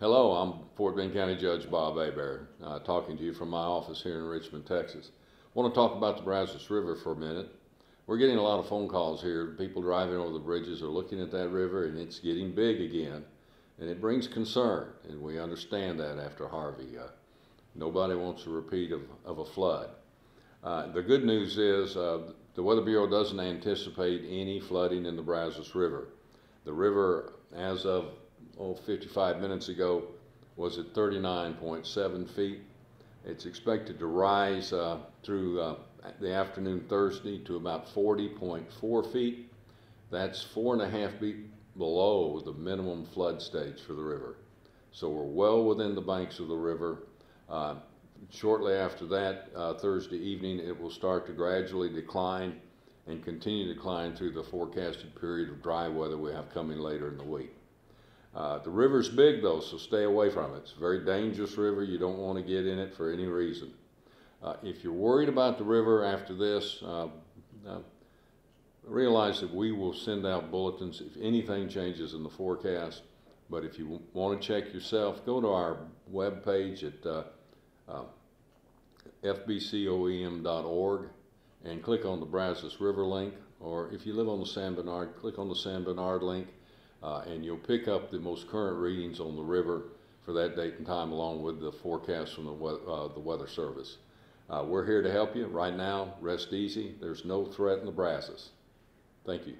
Hello, I'm Fort Bend County Judge Bob Hebert, uh, talking to you from my office here in Richmond, Texas. want to talk about the Brazos River for a minute. We're getting a lot of phone calls here. People driving over the bridges are looking at that river and it's getting big again. And it brings concern, and we understand that after Harvey. Uh, nobody wants a repeat of, of a flood. Uh, the good news is uh, the Weather Bureau doesn't anticipate any flooding in the Brazos River. The river, as of oh, 55 minutes ago, was at 39.7 feet. It's expected to rise uh, through uh, the afternoon Thursday to about 40.4 feet. That's four and a half feet below the minimum flood stage for the river. So we're well within the banks of the river. Uh, shortly after that, uh, Thursday evening, it will start to gradually decline and continue to decline through the forecasted period of dry weather we have coming later in the week. Uh, the river's big though, so stay away from it. It's a very dangerous river. You don't want to get in it for any reason. Uh, if you're worried about the river after this, uh, uh realize that we will send out bulletins if anything changes in the forecast. But if you want to check yourself, go to our webpage at uh, fbcoem.org and click on the Brazos River link. Or if you live on the San Bernard, click on the San Bernard link uh, and you'll pick up the most current readings on the river for that date and time along with the forecast from the, we uh, the Weather Service. Uh, we're here to help you right now. Rest easy. There's no threat in the Brazos. Thank you.